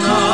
Oh.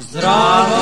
Zdrowo!